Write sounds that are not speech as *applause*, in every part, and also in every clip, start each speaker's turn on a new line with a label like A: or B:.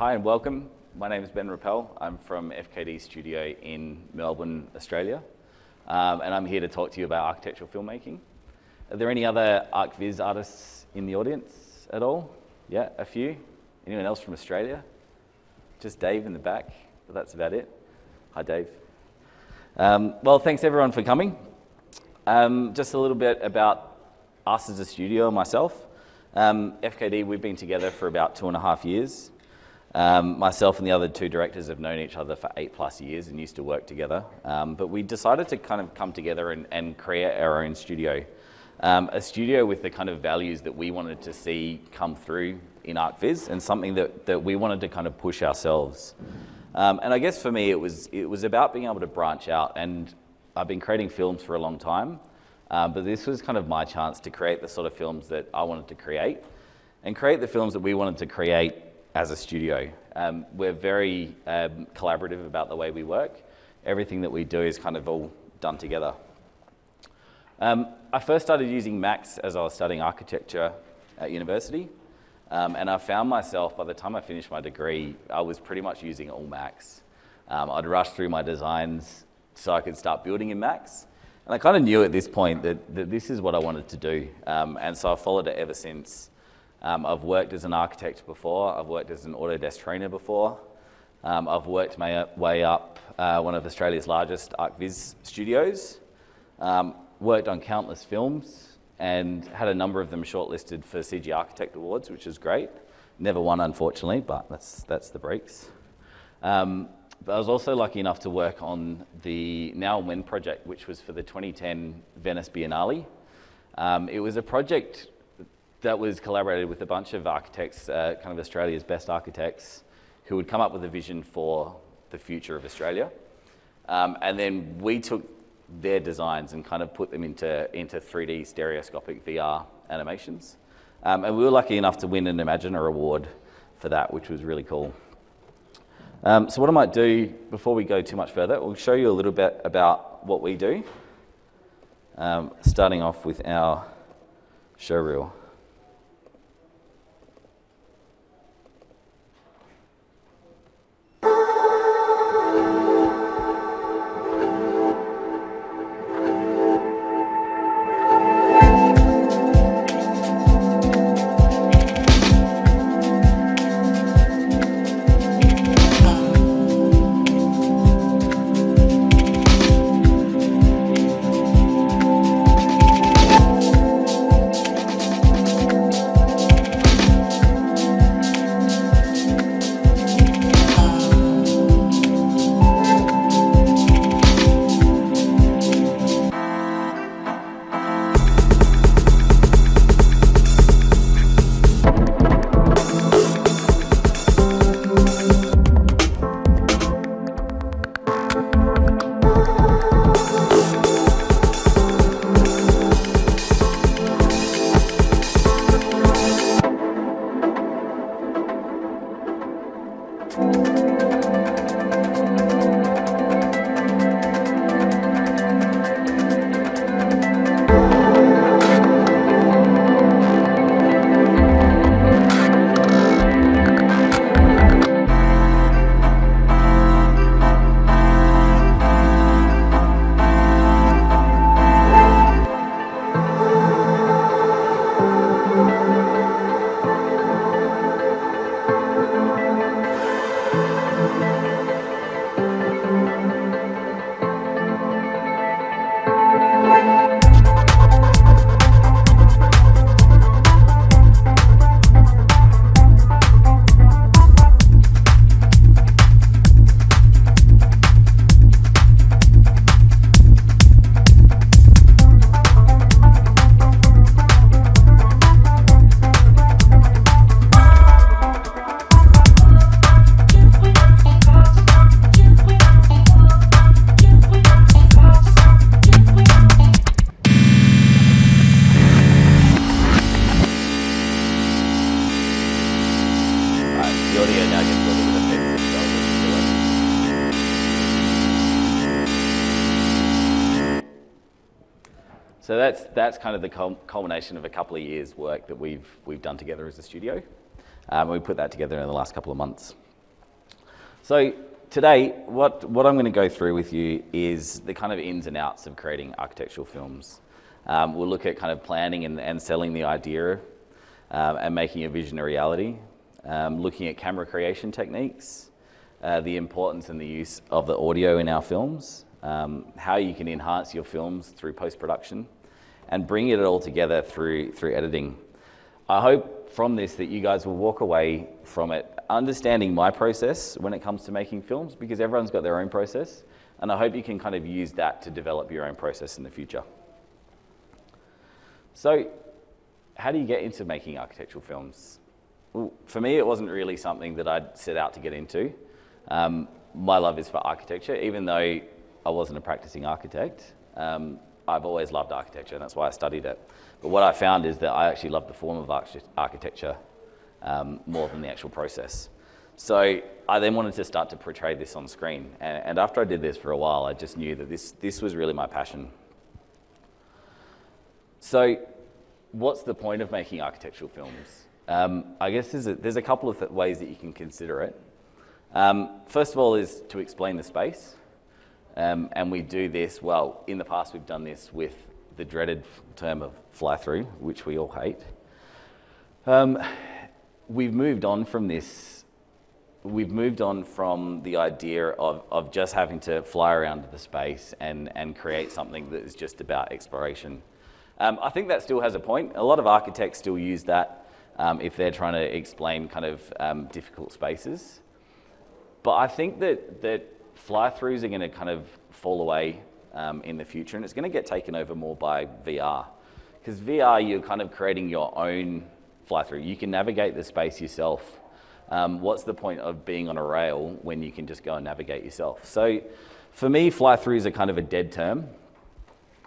A: Hi and welcome. My name is Ben Rappel. I'm from FKD Studio in Melbourne, Australia. Um, and I'm here to talk to you about architectural filmmaking. Are there any other ArchViz artists in the audience at all? Yeah, a few. Anyone else from Australia? Just Dave in the back, but that's about it. Hi, Dave. Um, well, thanks everyone for coming. Um, just a little bit about us as a studio and myself. Um, FKD, we've been together for about two and a half years. Um, myself and the other two directors have known each other for eight plus years and used to work together. Um, but we decided to kind of come together and, and create our own studio. Um, a studio with the kind of values that we wanted to see come through in ArchViz and something that, that we wanted to kind of push ourselves. Um, and I guess for me, it was, it was about being able to branch out. And I've been creating films for a long time, uh, but this was kind of my chance to create the sort of films that I wanted to create and create the films that we wanted to create as a studio. Um, we're very um, collaborative about the way we work. Everything that we do is kind of all done together. Um, I first started using Max as I was studying architecture at university. Um, and I found myself, by the time I finished my degree, I was pretty much using all Max. Um, I'd rush through my designs so I could start building in Max. And I kind of knew at this point that, that this is what I wanted to do. Um, and so I've followed it ever since. Um, I've worked as an architect before, I've worked as an Autodesk trainer before, um, I've worked my way up uh, one of Australia's largest ArchViz studios, um, worked on countless films, and had a number of them shortlisted for CG Architect Awards, which is great. Never won, unfortunately, but that's, that's the breaks. Um, but I was also lucky enough to work on the Now and When project, which was for the 2010 Venice Biennale. Um, it was a project that was collaborated with a bunch of architects, uh, kind of Australia's best architects, who would come up with a vision for the future of Australia. Um, and then we took their designs and kind of put them into, into 3D stereoscopic VR animations. Um, and we were lucky enough to win an Imagineer award for that, which was really cool. Um, so what I might do before we go too much further, we'll show you a little bit about what we do, um, starting off with our show that's, kind of the culmination of a couple of years' work that we've, we've done together as a studio. Um, we put that together in the last couple of months. So today, what, what I'm going to go through with you is the kind of ins and outs of creating architectural films. Um, we'll look at kind of planning and, and selling the idea um, and making a vision a reality, um, looking at camera creation techniques, uh, the importance and the use of the audio in our films, um, how you can enhance your films through post-production, and bring it all together through, through editing. I hope from this that you guys will walk away from it understanding my process when it comes to making films, because everyone's got their own process, and I hope you can kind of use that to develop your own process in the future. So, how do you get into making architectural films? Well, for me, it wasn't really something that I'd set out to get into. Um, my love is for architecture, even though I wasn't a practicing architect. Um, I've always loved architecture, and that's why I studied it. But what I found is that I actually love the form of architecture um, more than the actual process. So I then wanted to start to portray this on screen. And, and, after I did this for a while, I just knew that this, this was really my passion. So, what's the point of making architectural films? Um, I guess there's a, there's a couple of ways that you can consider it. Um, first of all, is to explain the space. Um, and we do this, well, in the past, we've done this with the dreaded term of fly through, which we all hate. Um, we've moved on from this. We've moved on from the idea of, of just having to fly around the space and, and create something that is just about exploration. Um, I think that still has a point. A lot of architects still use that um, if they're trying to explain kind of um, difficult spaces. But I think that, that fly-throughs are going to kind of fall away um, in the future and it's going to get taken over more by VR. Because VR, you're kind of creating your own fly-through. You can navigate the space yourself. Um, what's the point of being on a rail when you can just go and navigate yourself? So for me, fly-throughs are kind of a dead term.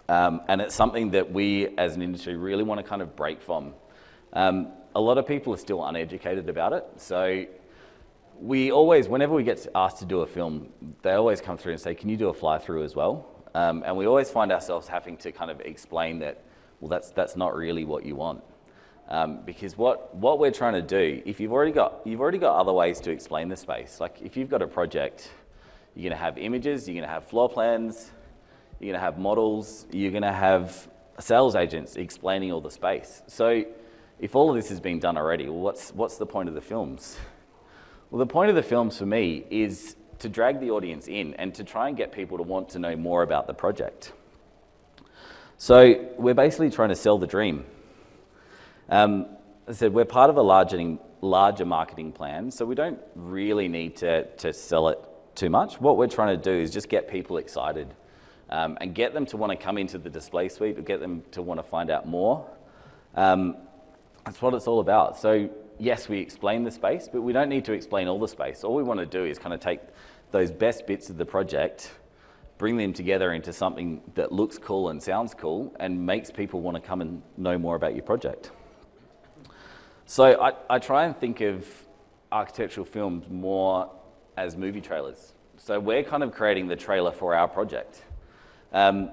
A: Um, and it's something that we as an industry really want to kind of break from. Um, a lot of people are still uneducated about it. So we always, whenever we get asked to do a film, they always come through and say, can you do a fly through as well? Um, and we always find ourselves having to kind of explain that, well, that's, that's not really what you want. Um, because what, what we're trying to do, if you've already, got, you've already got other ways to explain the space, like if you've got a project, you're going to have images, you're going to have floor plans, you're going to have models, you're going to have sales agents explaining all the space. So if all of this has been done already, well, what's, what's the point of the films? Well, the point of the films for me is to drag the audience in and to try and get people to want to know more about the project. So we're basically trying to sell the dream. Um, I said, we're part of a larger, larger marketing plan, so we don't really need to, to sell it too much. What we're trying to do is just get people excited um, and get them to want to come into the display suite or get them to want to find out more. Um, that's what it's all about. So yes, we explain the space, but we don't need to explain all the space. All we want to do is kind of take those best bits of the project, bring them together into something that looks cool and sounds cool and makes people want to come and know more about your project. So I, I try and think of architectural films more as movie trailers. So we're kind of creating the trailer for our project. Um,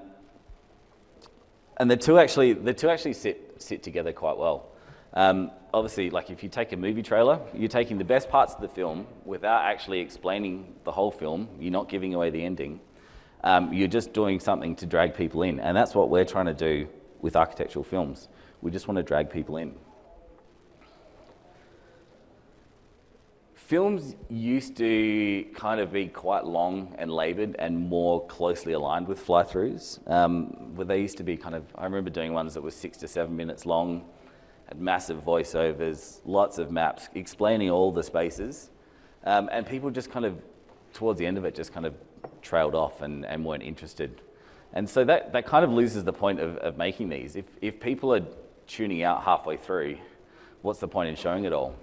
A: and the two actually, the two actually sit, sit together quite well. Um, obviously, like if you take a movie trailer, you're taking the best parts of the film without actually explaining the whole film. You're not giving away the ending. Um, you're just doing something to drag people in, and that's what we're trying to do with architectural films. We just want to drag people in. Films used to kind of be quite long and laboured and more closely aligned with fly-throughs. Um, where they used to be kind of, I remember doing ones that were six to seven minutes long, massive voiceovers, lots of maps explaining all the spaces. Um, and people just kind of, towards the end of it, just kind of trailed off and, and weren't interested. And so that, that kind of loses the point of, of making these. If, if people are tuning out halfway through, what's the point in showing it all?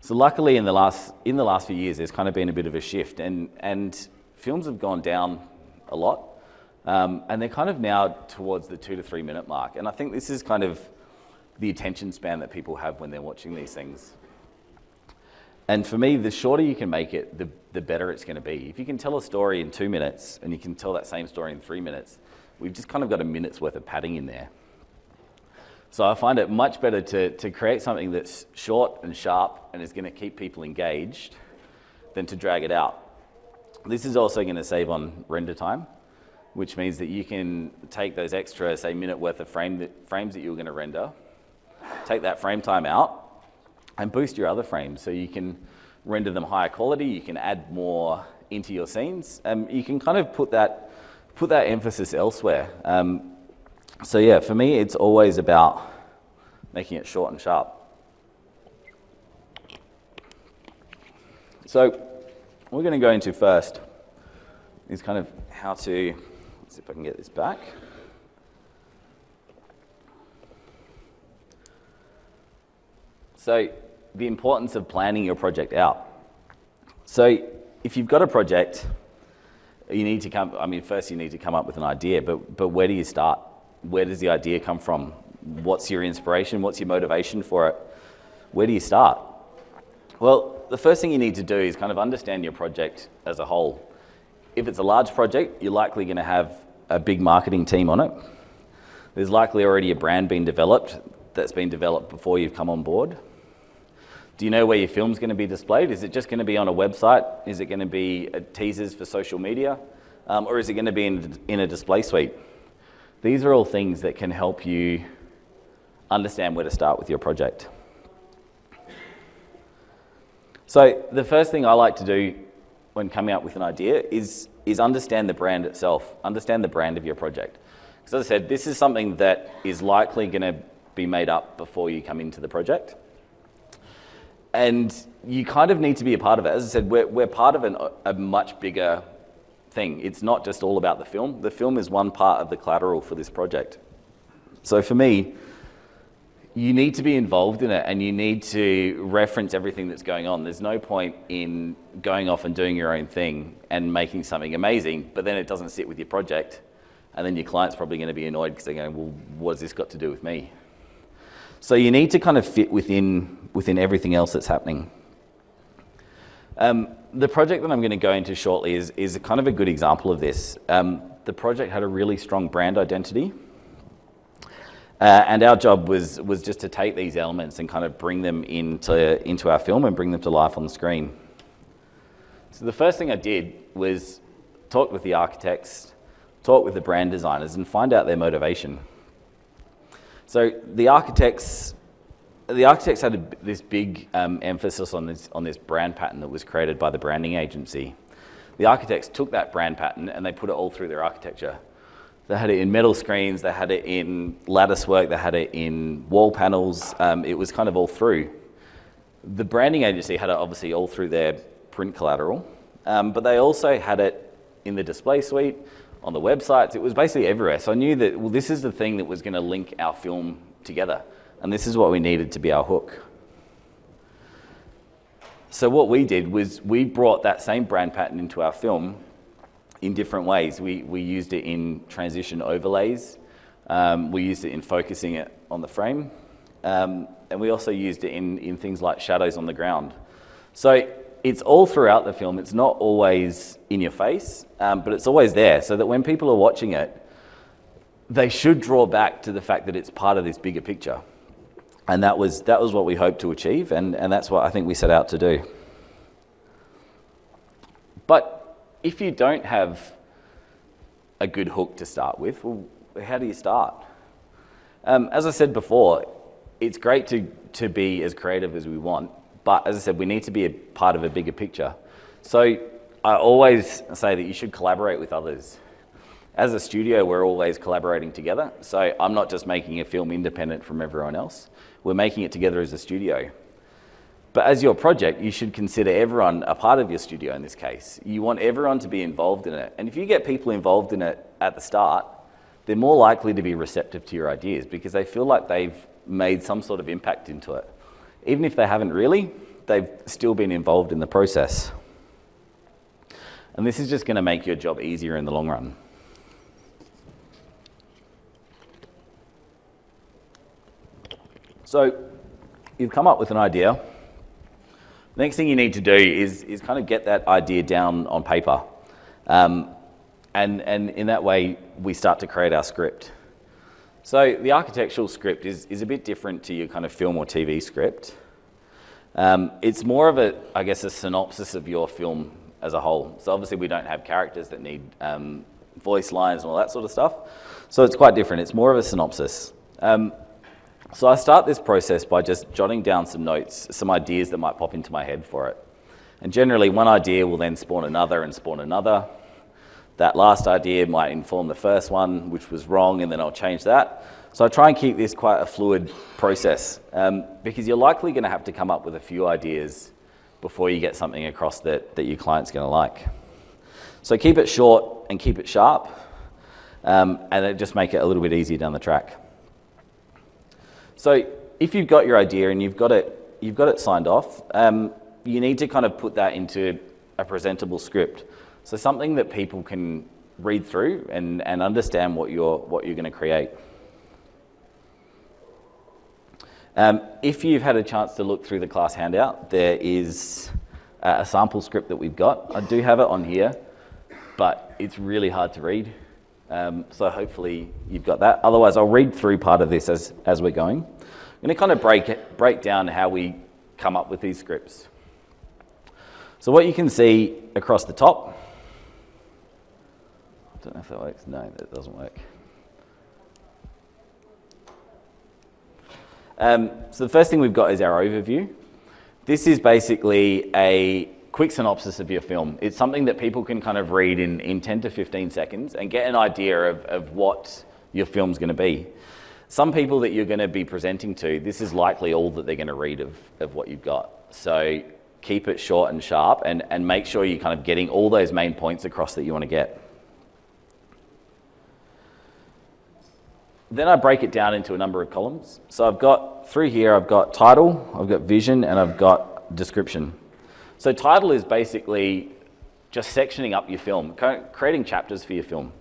A: So luckily in the last, in the last few years, there's kind of been a bit of a shift and, and films have gone down a lot. Um, and they're kind of now towards the two to three minute mark. And I think this is kind of the attention span that people have when they're watching these things. And for me, the shorter you can make it, the, the better it's going to be. If you can tell a story in two minutes and you can tell that same story in three minutes, we've just kind of got a minute's worth of padding in there. So I find it much better to, to create something that's short and sharp and is going to keep people engaged than to drag it out. This is also going to save on render time, which means that you can take those extra, say, minute worth of frame that, frames that you were going to render, take that frame time out, and boost your other frames. So you can render them higher quality, you can add more into your scenes, and you can kind of put that, put that emphasis elsewhere. Um, so yeah, for me, it's always about making it short and sharp. So, we're going to go into first is kind of how to, let's see if I can get this back. So, the importance of planning your project out. So, if you've got a project, you need to come, I mean, first you need to come up with an idea, but, but where do you start? Where does the idea come from? What's your inspiration? What's your motivation for it? Where do you start? Well, the first thing you need to do is kind of understand your project as a whole. If it's a large project, you're likely going to have a big marketing team on it. There's likely already a brand being developed that's been developed before you've come on board. Do you know where your film's going to be displayed? Is it just going to be on a website? Is it going to be teasers for social media? Um, or is it going to be in, in a display suite? These are all things that can help you understand where to start with your project. So the first thing I like to do when coming up with an idea is, is understand the brand itself, understand the brand of your project. Because as I said, this is something that is likely going to be made up before you come into the project. And you kind of need to be a part of it. As I said, we're, we're part of an, a much bigger thing. It's not just all about the film. The film is one part of the collateral for this project. So for me, you need to be involved in it and you need to reference everything that's going on. There's no point in going off and doing your own thing and making something amazing, but then it doesn't sit with your project. And then your client's probably going to be annoyed because they're going, well, what has this got to do with me? So you need to kind of fit within, within everything else that's happening. Um, the project that I'm going to go into shortly is, is kind of a good example of this. Um, the project had a really strong brand identity. Uh, and our job was, was just to take these elements and kind of bring them into, into our film and bring them to life on the screen. So the first thing I did was talk with the architects, talk with the brand designers, and find out their motivation. So the architects, the architects had a, this big um, emphasis on this, on this brand pattern that was created by the branding agency. The architects took that brand pattern and they put it all through their architecture. They had it in metal screens, they had it in lattice work, they had it in wall panels. Um, it was kind of all through. The branding agency had it obviously all through their print collateral, um, but they also had it in the display suite, on the websites. It was basically everywhere. So I knew that, well, this is the thing that was going to link our film together, and this is what we needed to be our hook. So what we did was we brought that same brand pattern into our film in different ways. We, we used it in transition overlays, um, we used it in focusing it on the frame, um, and we also used it in, in things like shadows on the ground. So it's all throughout the film. It's not always in your face, um, but it's always there so that when people are watching it, they should draw back to the fact that it's part of this bigger picture. And that was, that was what we hoped to achieve, and, and that's what I think we set out to do. But if you don't have a good hook to start with, well, how do you start? Um, as I said before, it's great to, to be as creative as we want, but as I said, we need to be a part of a bigger picture. So I always say that you should collaborate with others. As a studio, we're always collaborating together. So I'm not just making a film independent from everyone else. We're making it together as a studio. But as your project, you should consider everyone a part of your studio in this case. You want everyone to be involved in it. And if you get people involved in it at the start, they're more likely to be receptive to your ideas because they feel like they've made some sort of impact into it. Even if they haven't really, they've still been involved in the process. And this is just going to make your job easier in the long run. So, you've come up with an idea the next thing you need to do is, is kind of get that idea down on paper. Um, and, and in that way, we start to create our script. So the architectural script is, is a bit different to your kind of film or TV script. Um, it's more of a, I guess, a synopsis of your film as a whole. So obviously we don't have characters that need um, voice lines and all that sort of stuff. So it's quite different. It's more of a synopsis. Um, so I start this process by just jotting down some notes, some ideas that might pop into my head for it. And generally, one idea will then spawn another and spawn another. That last idea might inform the first one, which was wrong, and then I'll change that. So I try and keep this quite a fluid process um, because you're likely going to have to come up with a few ideas before you get something across that, that your client's going to like. So keep it short and keep it sharp, um, and then just make it a little bit easier down the track. So if you've got your idea and you've got it, you've got it signed off, um, you need to kind of put that into a presentable script. So something that people can read through and, and understand what you're, what you're going to create. Um, if you've had a chance to look through the class handout, there is a sample script that we've got. I do have it on here, but it's really hard to read. Um, so hopefully you've got that. Otherwise, I'll read through part of this as, as we're going. I'm going to kind of break, it, break down how we come up with these scripts. So what you can see across the top, I don't know if that works. No, that doesn't work. Um, so the first thing we've got is our overview. This is basically a quick synopsis of your film. It's something that people can kind of read in, in 10 to 15 seconds and get an idea of, of what your film's going to be. Some people that you're going to be presenting to, this is likely all that they're going to read of, of what you've got. So keep it short and sharp and, and make sure you're kind of getting all those main points across that you want to get. Then I break it down into a number of columns. So I've got through here, I've got title, I've got vision, and I've got description. So title is basically just sectioning up your film, creating chapters for your film.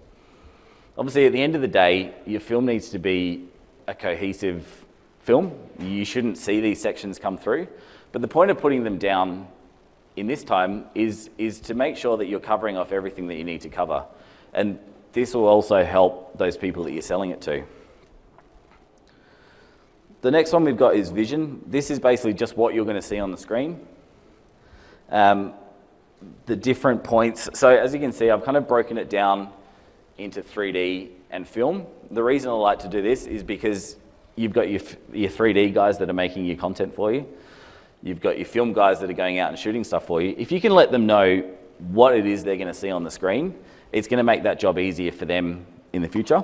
A: Obviously, at the end of the day, your film needs to be a cohesive film. You shouldn't see these sections come through. But the point of putting them down in this time is, is to make sure that you're covering off everything that you need to cover. And this will also help those people that you're selling it to. The next one we've got is vision. This is basically just what you're going to see on the screen. Um, the different points. So as you can see, I've kind of broken it down into 3D and film. The reason I like to do this is because you've got your, your 3D guys that are making your content for you. You've got your film guys that are going out and shooting stuff for you. If you can let them know what it is they're going to see on the screen, it's going to make that job easier for them in the future.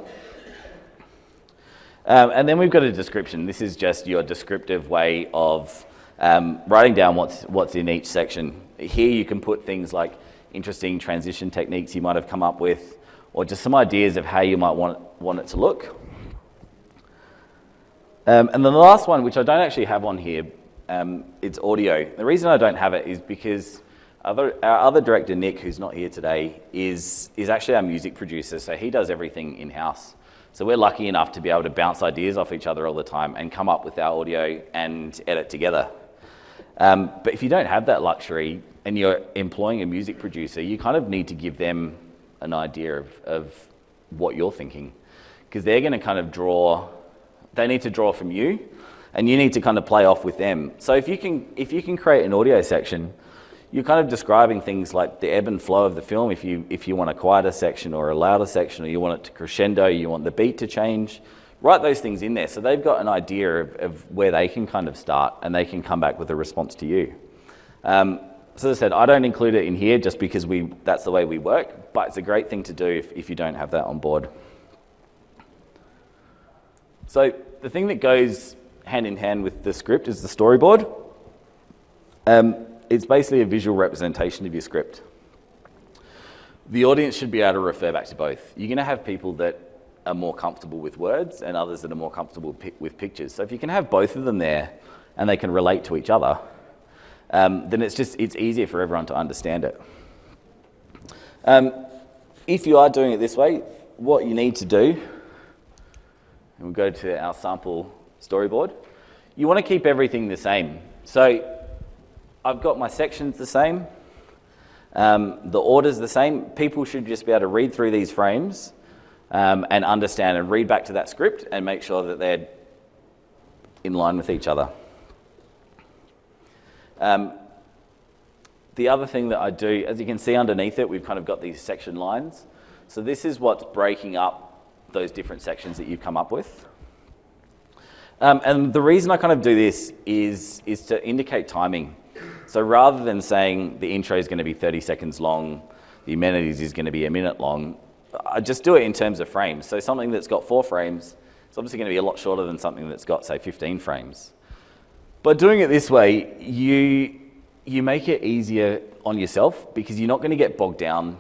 A: Um, and then we've got a description. This is just your descriptive way of um, writing down what's, what's in each section. Here you can put things like interesting transition techniques you might have come up with, or just some ideas of how you might want, want it to look. Um, and then the last one, which I don't actually have on here, um, it's audio. The reason I don't have it is because other, our other director, Nick, who's not here today, is, is actually our music producer, so he does everything in-house. So we're lucky enough to be able to bounce ideas off each other all the time and come up with our audio and edit together. Um, but if you don't have that luxury and you're employing a music producer, you kind of need to give them an idea of, of what you're thinking. Because they're going to kind of draw, they need to draw from you and you need to kind of play off with them. So if you can, if you can create an audio section you're kind of describing things like the ebb and flow of the film. If you, if you want a quieter section or a louder section, or you want it to crescendo, you want the beat to change, write those things in there. So they've got an idea of, of where they can kind of start and they can come back with a response to you. Um, so as I said, I don't include it in here just because we, that's the way we work, but it's a great thing to do if, if you don't have that on board. So the thing that goes hand in hand with the script is the storyboard. Um, it's basically a visual representation of your script. The audience should be able to refer back to both. You're going to have people that are more comfortable with words and others that are more comfortable with pictures. So if you can have both of them there and they can relate to each other, um, then it's just it's easier for everyone to understand it. Um, if you are doing it this way, what you need to do, and we'll go to our sample storyboard, you want to keep everything the same. So I've got my sections the same. Um, the order's the same. People should just be able to read through these frames um, and understand and read back to that script and make sure that they're in line with each other. Um, the other thing that I do, as you can see underneath it, we've kind of got these section lines. So this is what's breaking up those different sections that you've come up with. Um, and the reason I kind of do this is, is to indicate timing. So rather than saying the intro is going to be 30 seconds long, the amenities is going to be a minute long, I just do it in terms of frames. So something that's got four frames is obviously going to be a lot shorter than something that's got, say, 15 frames. By doing it this way, you, you make it easier on yourself because you're not going to get bogged down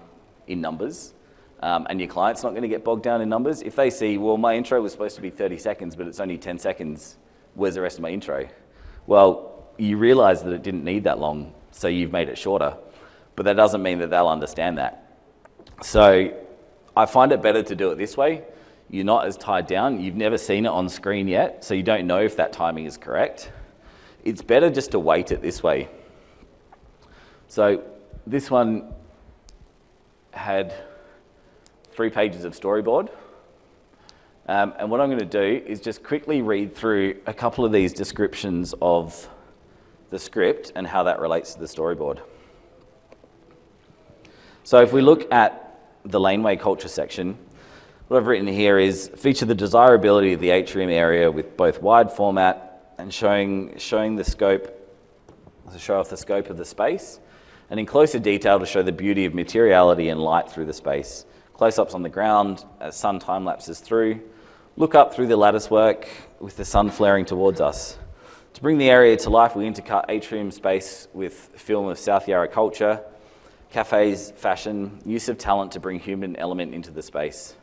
A: in numbers. Um, and your client's not going to get bogged down in numbers. If they see, well, my intro was supposed to be 30 seconds, but it's only 10 seconds, where's the rest of my intro? Well, you realize that it didn't need that long, so you've made it shorter. But that doesn't mean that they'll understand that. So I find it better to do it this way. You're not as tied down. You've never seen it on screen yet, so you don't know if that timing is correct. It's better just to wait it this way. So this one had three pages of storyboard. Um, and what I'm going to do is just quickly read through a couple of these descriptions of the script and how that relates to the storyboard. So if we look at the laneway culture section, what I've written here is feature the desirability of the atrium area with both wide format and showing, showing the scope, to show off the scope of the space, and in closer detail to show the beauty of materiality and light through the space. Close-ups on the ground as sun time lapses through, look up through the lattice work with the sun flaring towards us. To bring the area to life, we intercut atrium space with film of South Yarra culture, cafes, fashion, use of talent to bring human element into the space.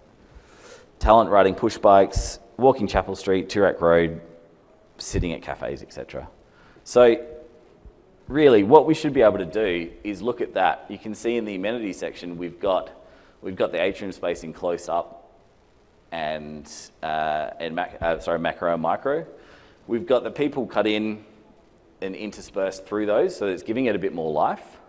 A: Talent riding push bikes, walking Chapel Street, Toorak Road, sitting at cafes, etc. So really what we should be able to do is look at that. You can see in the amenity section we've got We've got the atrium space in close up and, uh, and mac- uh, sorry, macro and micro. We've got the people cut in and interspersed through those, so it's giving it a bit more life.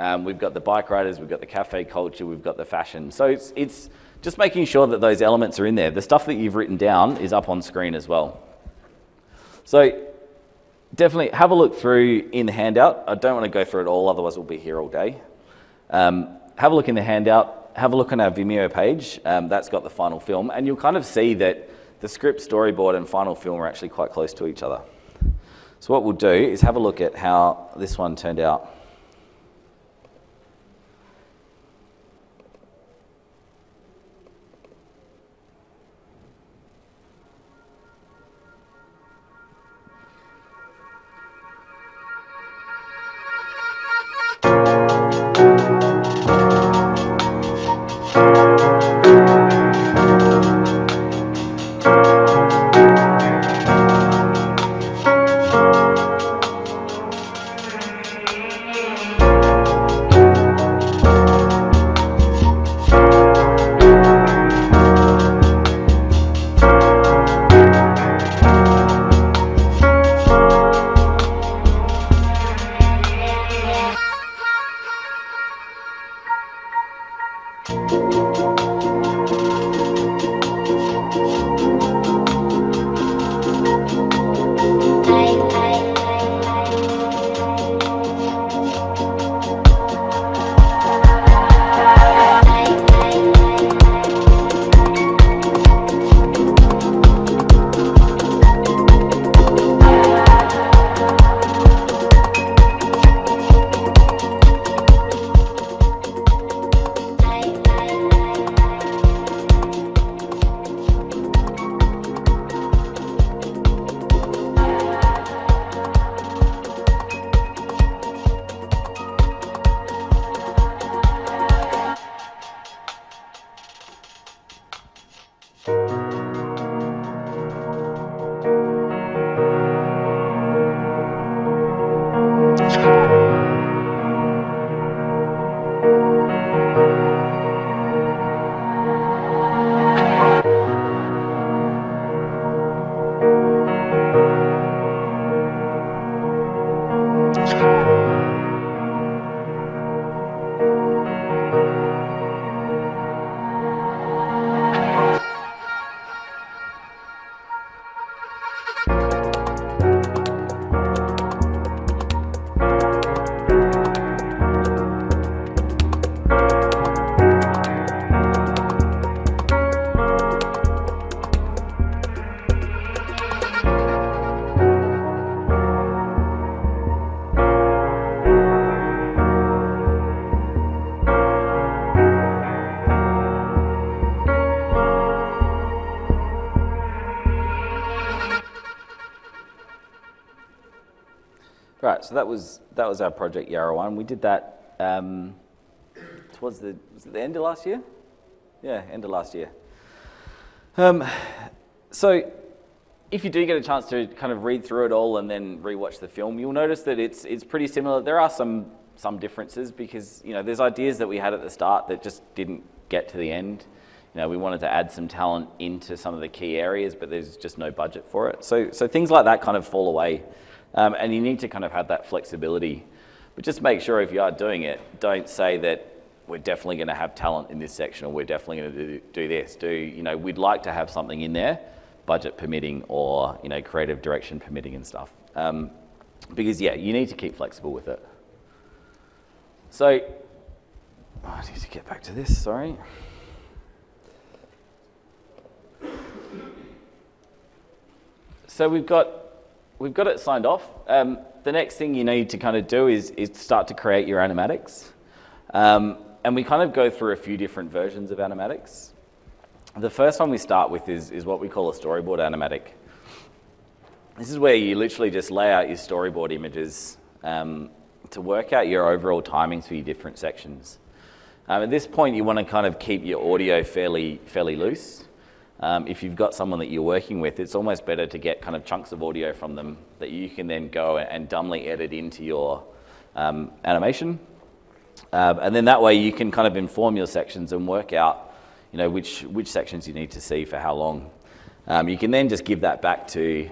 A: Um, we've got the bike riders, we've got the cafe culture, we've got the fashion. So it's, it's just making sure that those elements are in there. The stuff that you've written down is up on screen as well. So definitely have a look through in the handout. I don't want to go through it all, otherwise we'll be here all day. Um, have a look in the handout have a look on our Vimeo page. Um, that's got the final film, and you'll kind of see that the script, storyboard, and final film are actually quite close to each other. So what we'll do is have a look at how this one turned out. Right, so that was that was our project Yarra One. We did that um, towards the was it the end of last year? Yeah, end of last year. Um, so if you do get a chance to kind of read through it all and then rewatch the film, you'll notice that it's it's pretty similar. There are some some differences because you know there's ideas that we had at the start that just didn't get to the end. You know, we wanted to add some talent into some of the key areas, but there's just no budget for it. So so things like that kind of fall away, um, and you need to kind of have that flexibility. But just make sure if you are doing it, don't say that we're definitely going to have talent in this section or we're definitely going to do, do this. Do you know we'd like to have something in there budget permitting or you know creative direction permitting and stuff. Um, because yeah, you need to keep flexible with it. So oh, I need to get back to this. Sorry. So we've got we've got it signed off. Um, the next thing you need to kind of do is, is start to create your animatics. Um, and we kind of go through a few different versions of animatics. The first one we start with is, is what we call a storyboard animatic. This is where you literally just lay out your storyboard images um, to work out your overall timings for your different sections. Um, at this point, you want to kind of keep your audio fairly, fairly loose. Um, if you've got someone that you're working with, it's almost better to get kind of chunks of audio from them that you can then go and dumbly edit into your um, animation. Um, and then that way you can kind of inform your sections and work out you know, which, which sections you need to see for how long. Um, you can then just give that back to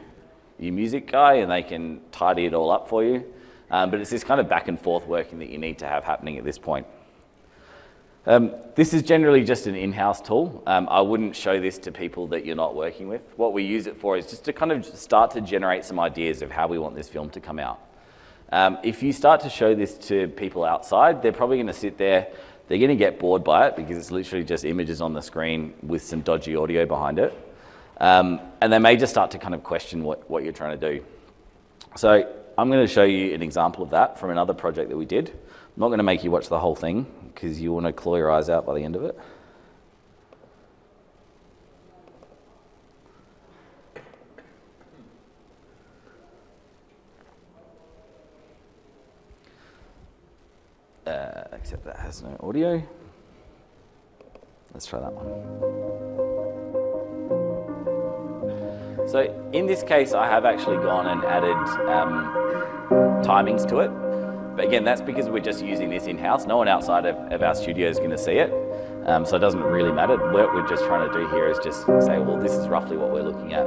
A: your music guy and they can tidy it all up for you. Um, but it's this kind of back and forth working that you need to have happening at this point. Um, this is generally just an in-house tool. Um, I wouldn't show this to people that you're not working with. What we use it for is just to kind of start to generate some ideas of how we want this film to come out. Um, if you start to show this to people outside, they're probably going to sit there they're going to get bored by it because it's literally just images on the screen with some dodgy audio behind it. Um, and they may just start to kind of question what, what you're trying to do. So I'm going to show you an example of that from another project that we did. I'm not going to make you watch the whole thing because you want to claw your eyes out by the end of it. uh, except that has no audio. Let's try that one. So in this case, I have actually gone and added um, timings to it. But again, that's because we're just using this in-house. No one outside of, of our studio is going to see it. Um, so it doesn't really matter. What we're just trying to do here is just say, well, this is roughly what we're looking at.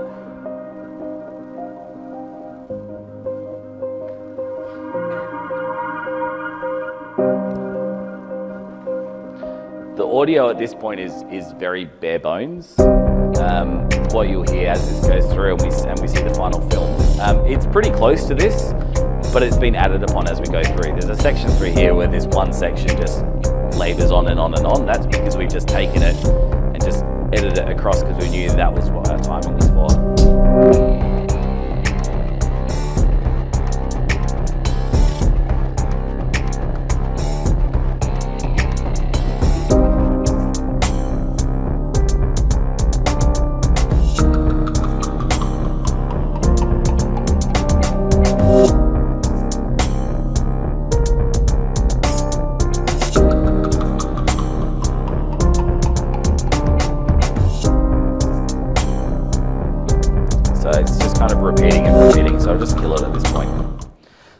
A: The audio at this point is, is very bare bones. Um, what you'll hear as this goes through and we, and we see the final film. Um, it's pretty close to this, but it's been added upon as we go through. There's a section through here where this one section just labors on and on and on. That's because we've just taken it and just edited it across because we knew that was what our timing was for. So it's just kind of repeating and repeating. So I'll just kill it at this point.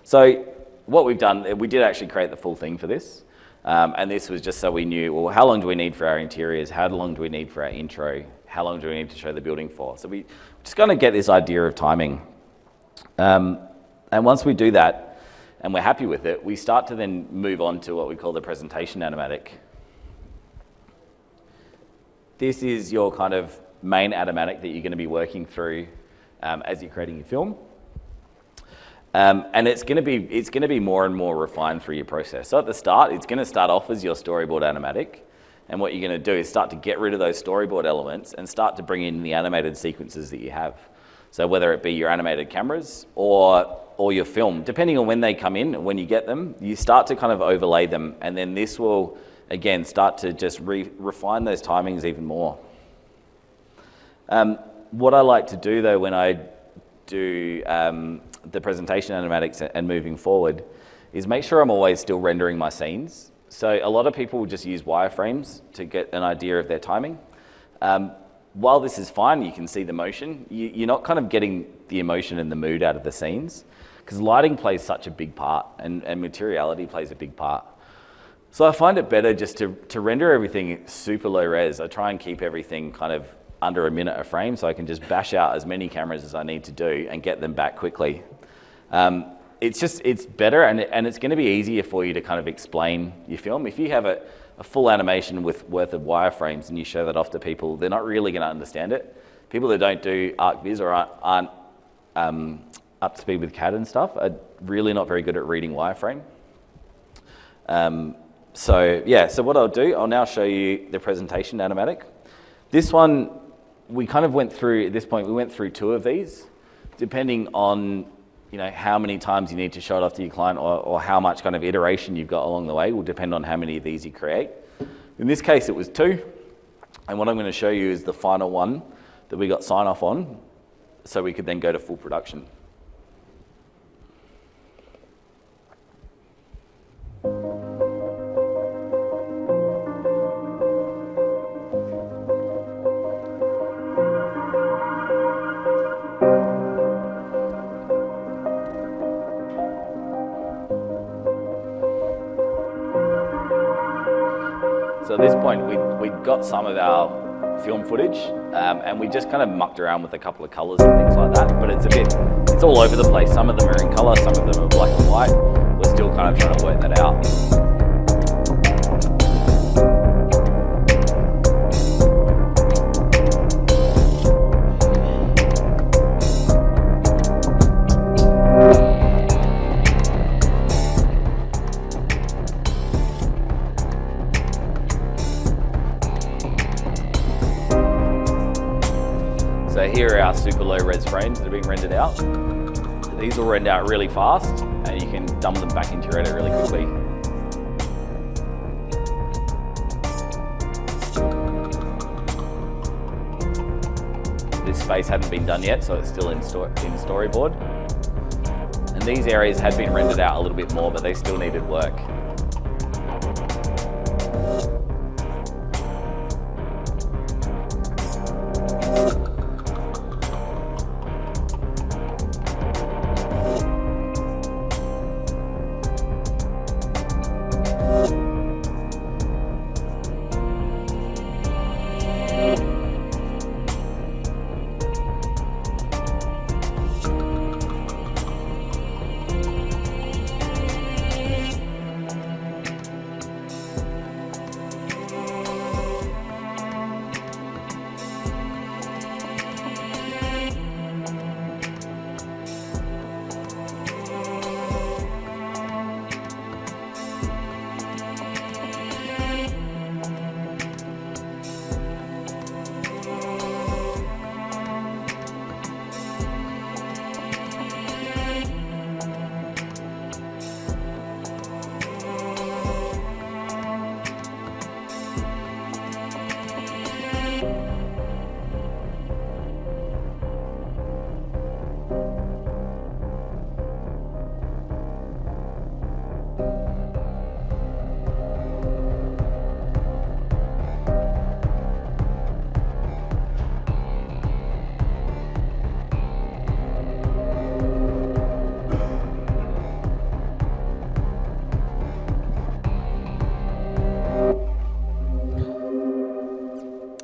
A: So what we've done, we did actually create the full thing for this. Um, and this was just so we knew, well, how long do we need for our interiors? How long do we need for our intro? How long do we need to show the building for? So we just kind of get this idea of timing. Um, and once we do that, and we're happy with it, we start to then move on to what we call the presentation animatic. This is your kind of main animatic that you're going to be working through um, as you're creating your film. Um, and it's going to be it's going to be more and more refined through your process. So at the start, it's going to start off as your storyboard animatic, and what you're going to do is start to get rid of those storyboard elements and start to bring in the animated sequences that you have. So whether it be your animated cameras or or your film, depending on when they come in, and when you get them, you start to kind of overlay them, and then this will again start to just re refine those timings even more. Um, what I like to do though when I do um, the presentation animatics and moving forward is make sure I'm always still rendering my scenes. So a lot of people will just use wireframes to get an idea of their timing. Um, while this is fine, you can see the motion, you, you're not kind of getting the emotion and the mood out of the scenes because lighting plays such a big part and, and materiality plays a big part. So I find it better just to, to render everything super low res. I try and keep everything kind of under a minute a frame so I can just bash out as many cameras as I need to do and get them back quickly. Um, it's just, it's better and, and it's going to be easier for you to kind of explain your film. If you have a, a full animation with worth of wireframes and you show that off to people, they're not really going to understand it. People that don't do ArchViz or aren't, aren't um, up to speed with CAD and stuff are really not very good at reading wireframe. Um, so yeah, so what I'll do, I'll now show you the presentation animatic. This one, we kind of went through, at this point, we went through two of these, depending on you know, how many times you need to show it off to your client or, or how much kind of iteration you've got along the way will depend on how many of these you create. In this case, it was two. And what I'm going to show you is the final one that we got sign off on so we could then go to full production. Got some of our film footage um, and we just kind of mucked around with a couple of colors and things like that. But it's a bit, it's all over the place. Some of them are in color, some of them are black and white. We're still kind of trying to work that out. Super low res frames that are being rendered out. These will render out really fast and you can dump them back into your edit really quickly. This space hadn't been done yet, so it's still in, sto in storyboard. And these areas had been rendered out a little bit more, but they still needed work.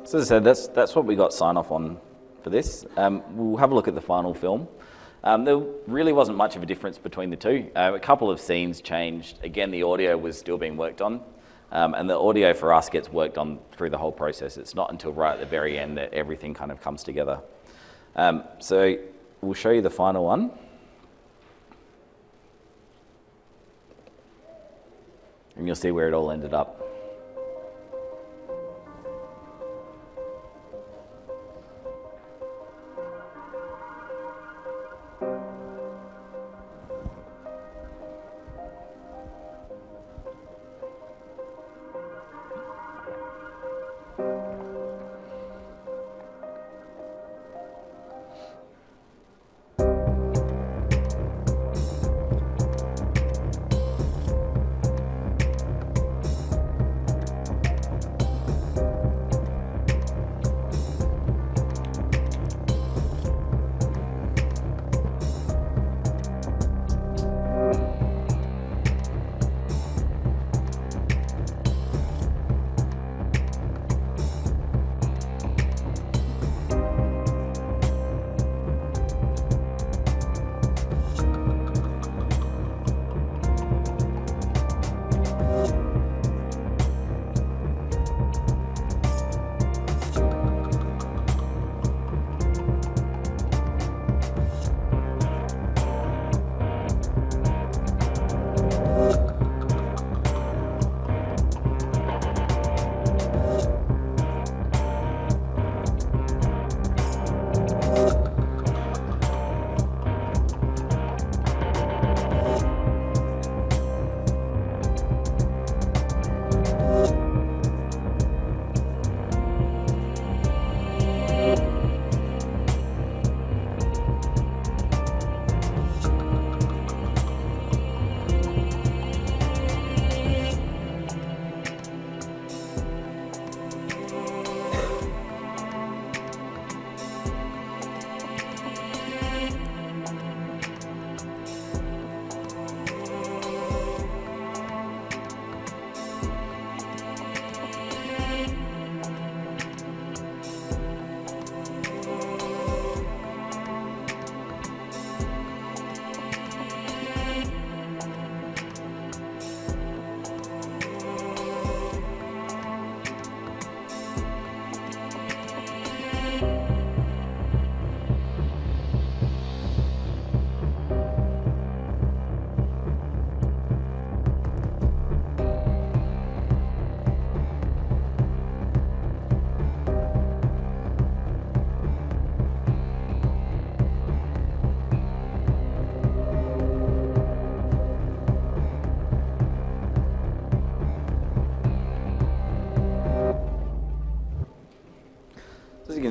A: So as I said, that's, that's what we got sign off on for this. Um, we'll have a look at the final film. Um, there really wasn't much of a difference between the two. Uh, a couple of scenes changed. Again, the audio was still being worked on. Um, and the audio for us gets worked on through the whole process. It's not until right at the very end that everything kind of comes together. Um, so we'll show you the final one. And you'll see where it all ended up.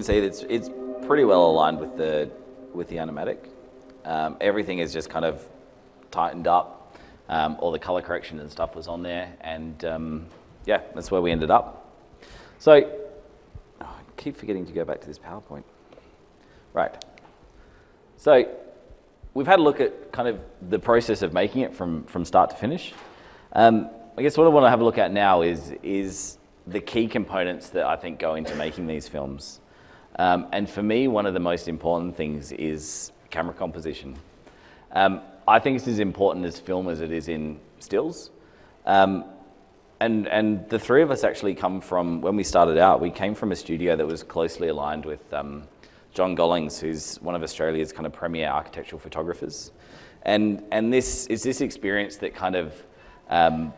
A: See, it's, it's pretty well aligned with the, with the animatic. Um, everything is just kind of tightened up. Um, all the color correction and stuff was on there, and um, yeah, that's where we ended up. So, oh, I keep forgetting to go back to this PowerPoint. Right. So, we've had a look at kind of the process of making it from, from start to finish. Um, I guess what I want to have a look at now is, is the key components that I think go into making these films. Um, and for me, one of the most important things is camera composition. Um, I think it's as important as film as it is in stills. Um, and, and the three of us actually come from, when we started out, we came from a studio that was closely aligned with um, John Gollings, who's one of Australia's kind of premier architectural photographers. And, and this is this experience that kind of um,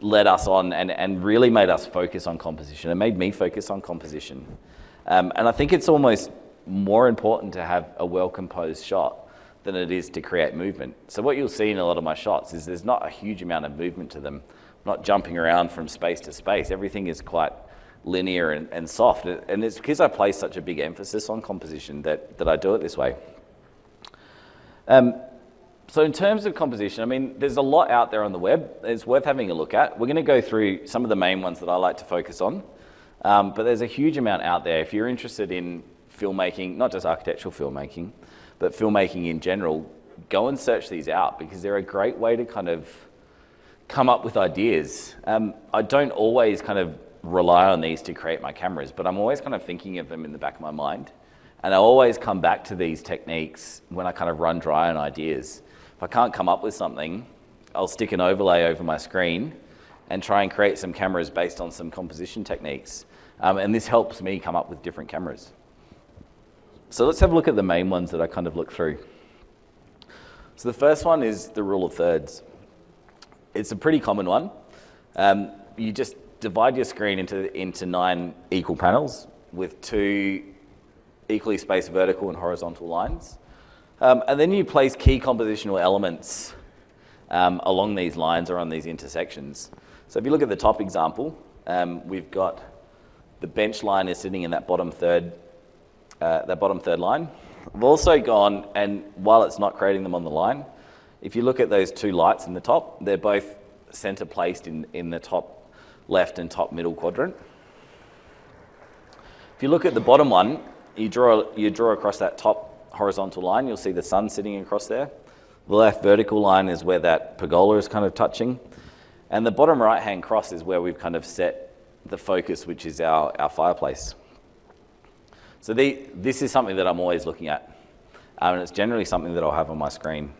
A: led us on and, and really made us focus on composition. It made me focus on composition. Um, and I think it's almost more important to have a well composed shot than it is to create movement. So, what you'll see in a lot of my shots is there's not a huge amount of movement to them, I'm not jumping around from space to space. Everything is quite linear and, and soft. And it's because I place such a big emphasis on composition that, that I do it this way. Um, so, in terms of composition, I mean, there's a lot out there on the web. It's worth having a look at. We're going to go through some of the main ones that I like to focus on. Um, but there's a huge amount out there. If you're interested in filmmaking, not just architectural filmmaking, but filmmaking in general, go and search these out because they're a great way to kind of come up with ideas. Um, I don't always kind of rely on these to create my cameras, but I'm always kind of thinking of them in the back of my mind. And I always come back to these techniques when I kind of run dry on ideas. If I can't come up with something, I'll stick an overlay over my screen and try and create some cameras based on some composition techniques. Um, and this helps me come up with different cameras. So let's have a look at the main ones that I kind of look through. So the first one is the rule of thirds. It's a pretty common one. Um, you just divide your screen into, into nine equal panels with two equally spaced vertical and horizontal lines. Um, and then you place key compositional elements um, along these lines or on these intersections. So if you look at the top example, um, we've got the bench line is sitting in that bottom third, uh, that bottom third line. We've also gone, and while it's not creating them on the line, if you look at those two lights in the top, they're both center placed in, in the top left and top middle quadrant. If you look at the bottom one, you draw, you draw across that top horizontal line, you'll see the sun sitting across there. The left vertical line is where that pergola is kind of touching. And the bottom right hand cross is where we've kind of set the focus, which is our, our fireplace. So the, this is something that I'm always looking at. Um, and it's generally something that I'll have on my screen.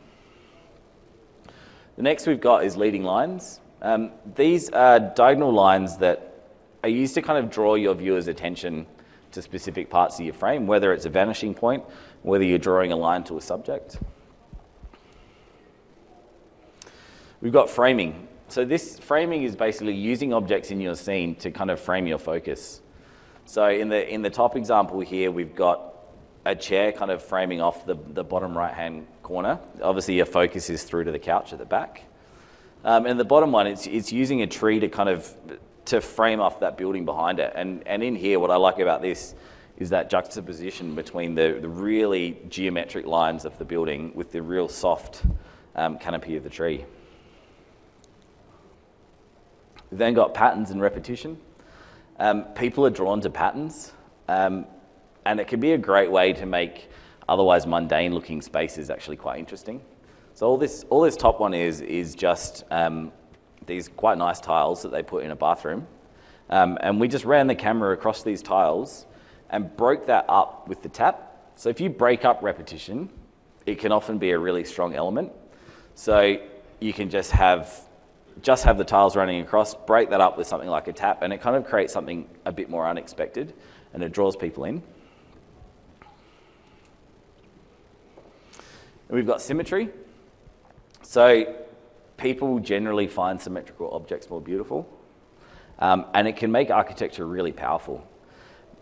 A: The next we've got is leading lines. Um, these are diagonal lines that are used to kind of draw your viewer's attention to specific parts of your frame, whether it's a vanishing point, whether you're drawing a line to a subject. We've got framing. So this framing is basically using objects in your scene to kind of frame your focus. So in the, in the top example here, we've got a chair kind of framing off the, the bottom right-hand corner. Obviously your focus is through to the couch at the back. Um, and the bottom one, it's, it's using a tree to kind of to frame off that building behind it. And, and in here, what I like about this is that juxtaposition between the, the really geometric lines of the building with the real soft um, canopy of the tree. We've then got patterns and repetition. Um, people are drawn to patterns, um, and it can be a great way to make otherwise mundane looking spaces actually quite interesting. So all this, all this top one is, is just um, these quite nice tiles that they put in a bathroom. Um, and we just ran the camera across these tiles and broke that up with the tap. So if you break up repetition, it can often be a really strong element. So you can just have just have the tiles running across, break that up with something like a tap, and it kind of creates something a bit more unexpected and it draws people in. And we've got symmetry. So people generally find symmetrical objects more beautiful, um, and it can make architecture really powerful.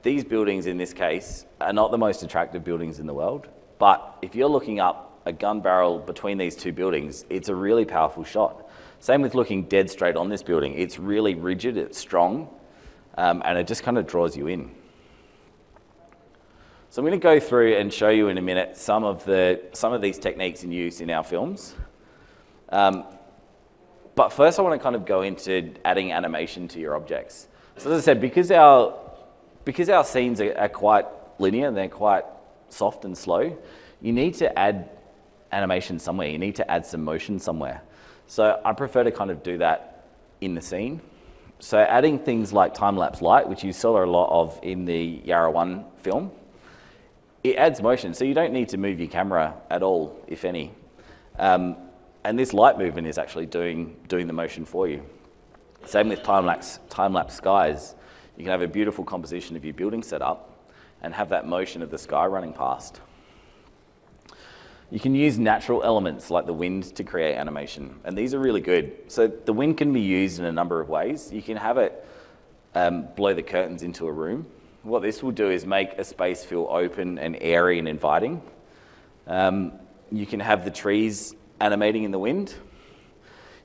A: These buildings, in this case, are not the most attractive buildings in the world, but if you're looking up a gun barrel between these two buildings, it's a really powerful shot. Same with looking dead straight on this building. It's really rigid, it's strong, um, and it just kind of draws you in. So I'm going to go through and show you in a minute some of, the, some of these techniques in use in our films. Um, but first I want to kind of go into adding animation to your objects. So as I said, because our, because our scenes are, are quite linear and they're quite soft and slow, you need to add animation somewhere. You need to add some motion somewhere. So I prefer to kind of do that in the scene. So adding things like time-lapse light, which you saw a lot of in the Yarra 1 film, it adds motion, so you don't need to move your camera at all, if any. Um, and this light movement is actually doing, doing the motion for you. Same with time-lapse, time-lapse skies. You can have a beautiful composition of your building set up and have that motion of the sky running past. You can use natural elements like the wind to create animation, and these are really good. So the wind can be used in a number of ways. You can have it um, blow the curtains into a room, what this will do is make a space feel open and airy and inviting. Um, you can have the trees animating in the wind.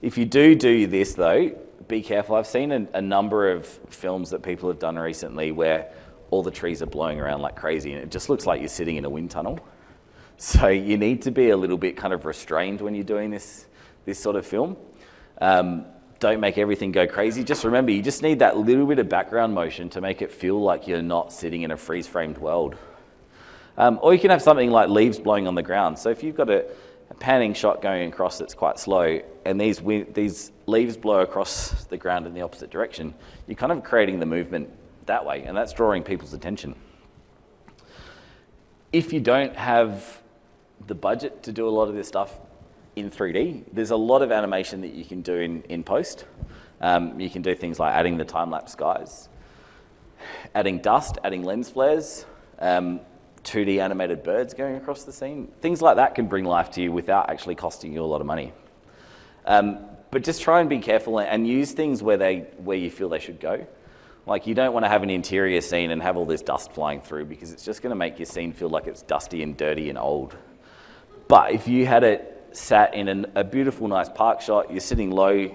A: If you do do this though, be careful. I've seen a, a, number of films that people have done recently where all the trees are blowing around like crazy and it just looks like you're sitting in a wind tunnel. *laughs* So you need to be a little bit kind of restrained when you're doing this, this sort of film. Um, don't make everything go crazy. Just remember, you just need that little bit of background motion to make it feel like you're not sitting in a freeze framed world. Um, or you can have something like leaves blowing on the ground. So if you've got a, a panning shot going across that's quite slow, and these, these leaves blow across the ground in the opposite direction, you're kind of creating the movement that way, and that's drawing people's attention. If you don't have the budget to do a lot of this stuff, in 3D. There's a lot of animation that you can do in, in post. Um, you can do things like adding the time-lapse skies, adding dust, adding lens flares, um, 2D animated birds going across the scene. Things like that can bring life to you without actually costing you a lot of money. Um, but just try and be careful and use things where, they, where you feel they should go. Like you don't want to have an interior scene and have all this dust flying through because it's just going to make your scene feel like it's dusty and dirty and old. But if you had it sat in an, a beautiful, nice park shot. You're sitting low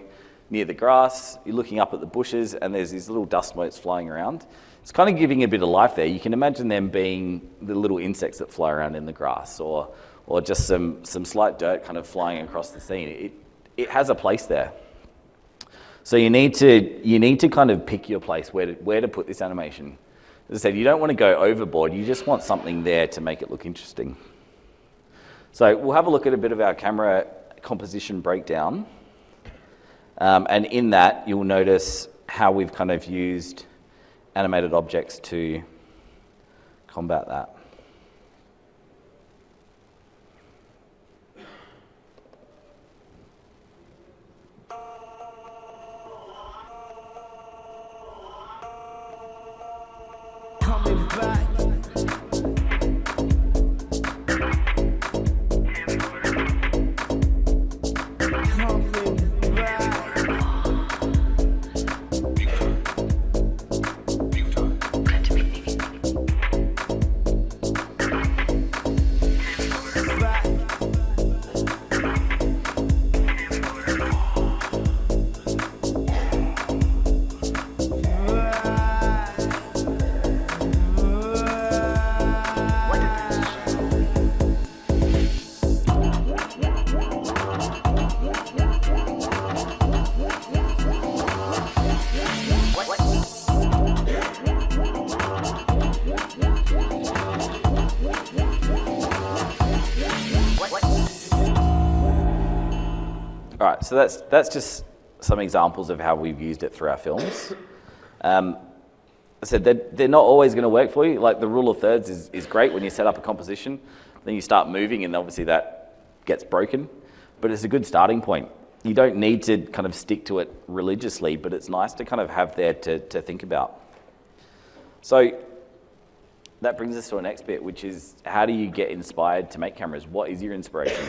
A: near the grass, you're looking up at the bushes, and there's these little dust motes flying around. It's kind of giving a bit of life there. You can imagine them being the little insects that fly around in the grass, or, or just some, some slight dirt kind of flying across the scene. It, it has a place there. So you need to, you need to kind of pick your place where to, where to put this animation. As I said, you don't want to go overboard, you just want something there to make it look interesting. So we'll have a look at a bit of our camera composition breakdown. Um, and in that, you'll notice how we've kind of used animated objects to combat that. So that's, that's just some examples of how we've used it through our films. Um, I said they're, they're not always going to work for you. Like the rule of thirds is, is great when you set up a composition, then you start moving, and obviously that gets broken. But it's a good starting point. You don't need to kind of stick to it religiously, but it's nice to kind of have there to, to think about. So that brings us to our next bit, which is how do you get inspired to make cameras? What is your inspiration?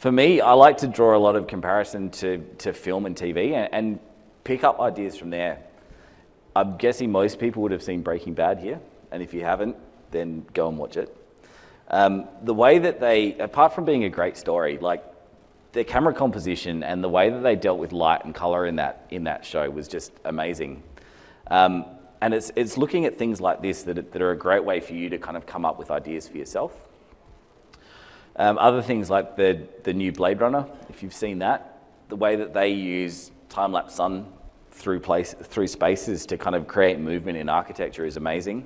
A: For me, I like to draw a lot of comparison to, to film and TV and, and pick up ideas from there. I'm guessing most people would have seen Breaking Bad here, and if you haven't, then go and watch it. Um, the way that they, apart from being a great story, like their camera composition and the way that they dealt with light and color in that in that show was just amazing. Um, and it's, it's looking at things like this that, that are a great way for you to kind of come up with ideas for yourself. Um, other things like the, the new Blade Runner, if you've seen that, the way that they use time lapse sun through, place, through spaces to kind of create movement in architecture is amazing.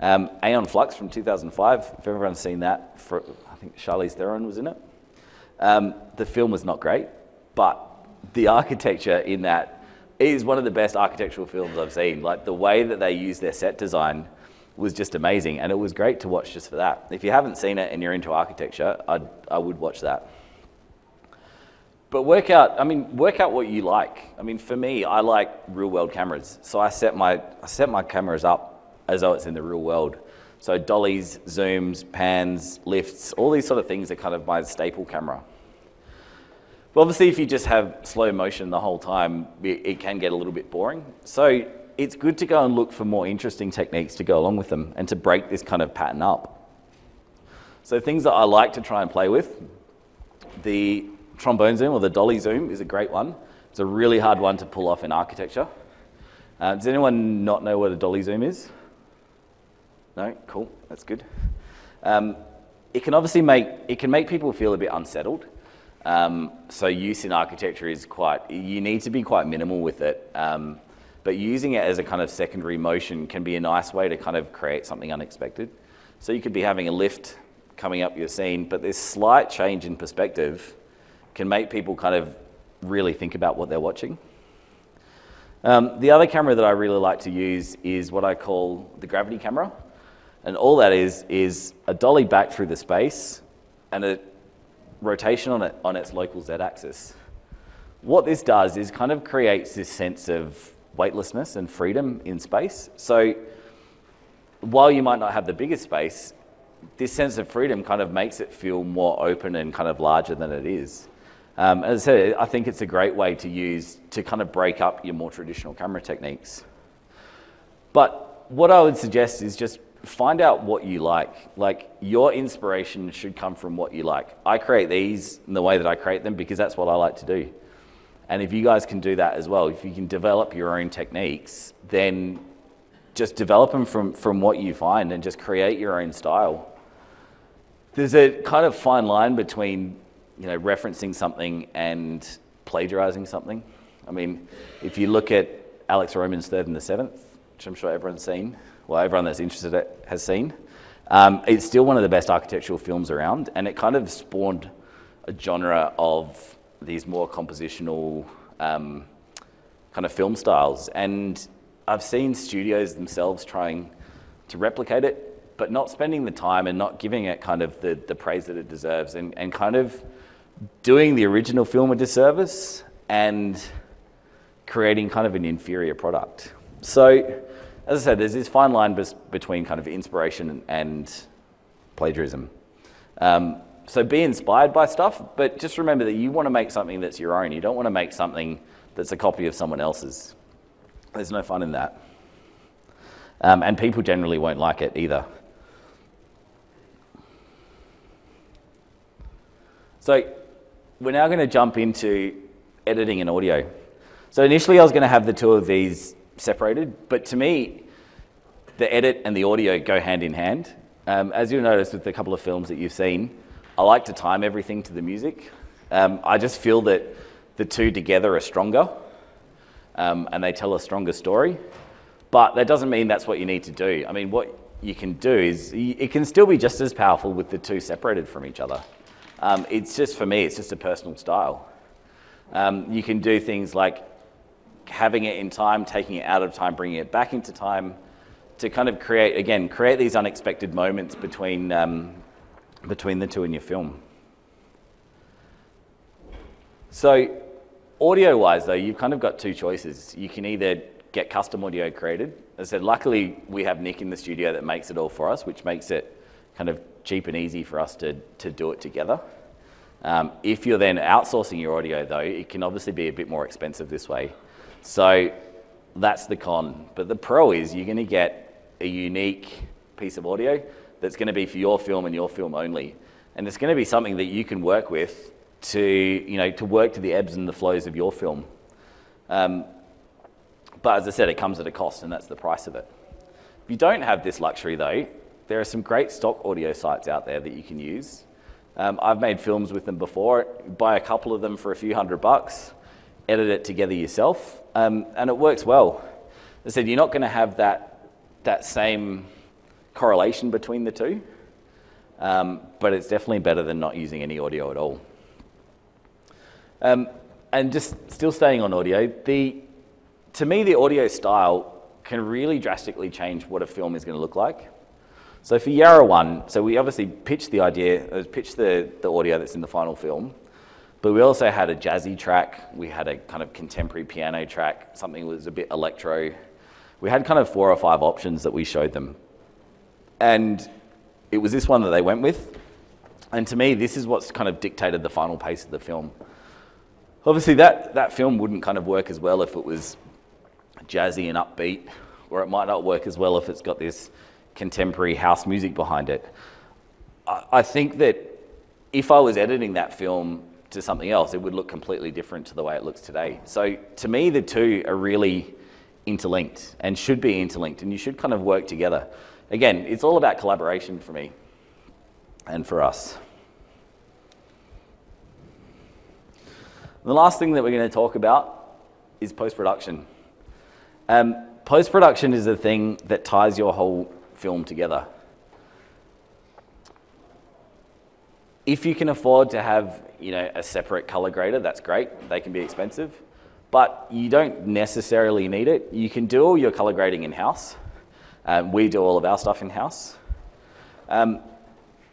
A: Um, Aeon Flux from 2005, if everyone's seen that, for, I think Charlize Theron was in it. Um, the film was not great, but the *laughs* architecture in that is one of the best architectural films I've seen. Like the way that they use their set design was just amazing, and it was great to watch just for that. If you haven't seen it and you're into architecture, I'd, I would watch that. But work out, I mean, work out what you like. I mean, for me, I like real world cameras. So I set my, I set my cameras up as though it's in the real world. So dollies, zooms, pans, lifts, all these sort of things are kind of my staple camera. But obviously, if you just have slow motion the whole time, it, it can get a little bit boring. So it's good to go and look for more interesting techniques to go along with them and to break this kind of pattern up. So things that I like to try and play with, the trombone zoom or the dolly zoom is a great one. It's a really hard one to pull off in architecture. Uh, does anyone not know what a dolly zoom is? No? Cool, that's good. Um, it can obviously make, it can make people feel a bit unsettled. Um, so use in architecture is quite, you need to be quite minimal with it. Um, but using it as a kind of secondary motion can be a nice way to kind of create something unexpected. So you could be having a lift coming up your scene, but this slight change in perspective can make people kind of really think about what they're watching. Um, the other camera that I really like to use is what I call the gravity camera. And all that is, is a dolly back through the space and a rotation on, it, on its local z axis. What this does is kind of creates this sense of weightlessness and freedom in space. So while you might not have the biggest space, this sense of freedom kind of makes it feel more open and kind of larger than it is. Um, as I said, I think it's a great way to use to kind of break up your more traditional camera techniques. But what I would suggest is just find out what you like. Like your inspiration should come from what you like. I create these in the way that I create them because that's what I like to do. And if you guys can do that as well, if you can develop your own techniques, then just develop them from, from what you find and just create your own style. There's a kind of fine line between, you know, referencing something and plagiarizing something. I mean, if you look at Alex Roman's Third and the Seventh, which I'm sure everyone's seen, well, everyone that's interested has seen, um, it's still one of the best architectural films around, and it kind of spawned a genre of these more compositional um, kind of film styles. And I've seen studios themselves trying to replicate it, but not spending the time and not giving it kind of the, the praise that it deserves, and, and kind of doing the original film a disservice and creating kind of an inferior product. So, as I said, there's this fine line between kind of inspiration and plagiarism. Um, so be inspired by stuff, but just remember that you want to make something that's your own. You don't want to make something that's a copy of someone else's. There's no fun in that. Um, and people generally won't like it either. So we're now going to jump into editing and audio. So initially I was going to have the two of these separated, but to me, the edit and the audio go hand in hand. Um, as you'll notice with a couple of films that you've seen, I like to time everything to the music. Um, I just feel that the two together are stronger um, and they tell a stronger story. But that doesn't mean that's what you need to do. I mean, what you can do is it can still be just as powerful with the two separated from each other. Um, it's just for me, it's just a personal style. Um, you can do things like having it in time, taking it out of time, bringing it back into time to kind of create, again, create these unexpected moments between, um, between the two in your film. So, audio wise, though, you've kind of got two choices. You can either get custom audio created. I said, luckily, we have Nick in the studio that makes it all for us, which makes it kind of cheap and easy for us to, to do it together. Um, if you're then outsourcing your audio, though, it can obviously be a bit more expensive this way. So that's the con. But the pro is you're going to get a unique piece of audio that's going to be for your film and your film only. And it's going to be something that you can work with to, you know, to work to the ebbs and the flows of your film. Um, but as I said, it comes at a cost, and that's the price of it. If you don't have this luxury, though, there are some great stock audio sites out there that you can use. Um, I've made films with them before. Buy a couple of them for a few hundred bucks, edit it together yourself, um, and it works well. I said you're not going to have that that same correlation between the two, um, but it's definitely better than not using any audio at all. Um, and just still staying on audio, the to me the audio style can really drastically change what a film is going to look like. So for Yarra One, so we obviously pitched the idea, uh, pitched the, the audio that's in the final film, but we also had a jazzy track, we had a kind of contemporary piano track, something that was a bit electro. We had kind of four or five options that we showed them. And it was this one that they went with. And to me, this is what's kind of dictated the final pace of the film. Obviously, that, that film wouldn't kind of work as well if it was jazzy and upbeat, or it might not work as well if it's got this contemporary house music behind it. I, I think that if I was editing that film to something else, it would look completely different to the way it looks today. So to me, the two are really interlinked and should be interlinked, and you should kind of work together. Again, it's all about collaboration for me and for us. The last thing that we're going to talk about is post production. Um, post production is the thing that ties your whole film together. If you can afford to have you know, a separate color grader, that's great. They can be expensive, but you don't necessarily need it. You can do all your color grading in house. Um, we do all of our stuff in house. Um,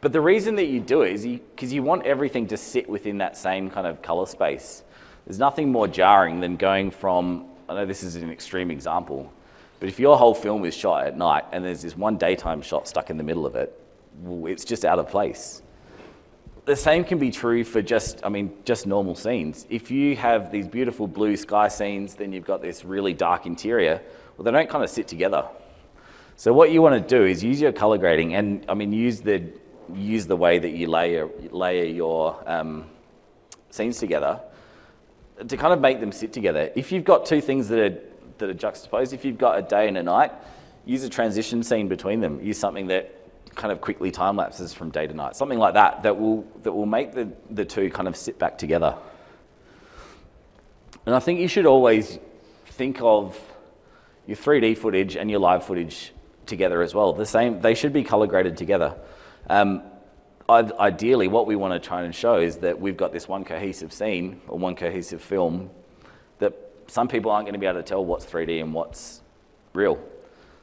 A: but the reason that you do it is because you, you want everything to sit within that same kind of color space. There's nothing more jarring than going from, I know this is an extreme example, but if your whole film is shot at night and there's this one daytime shot stuck in the middle of it, well, it's just out of place. The same can be true for just, I mean, just normal scenes. If you have these beautiful blue sky scenes, then you've got this really dark interior, well, they don't kind of sit together. So what you want to do is use your color grading, and I mean, use the use the way that you layer layer your um, scenes together to kind of make them sit together. If you've got two things that are that are juxtaposed, if you've got a day and a night, use a transition scene between them. Use something that kind of quickly time lapses from day to night, something like that, that will, that will make the, the two kind of sit back together. And I think you should always think of your 3D footage and your live footage together as well. The same, they should be color graded together. Um, ideally, what we want to try and show is that we've got this one cohesive scene or one cohesive film that some people aren't going to be able to tell what's 3D and what's real.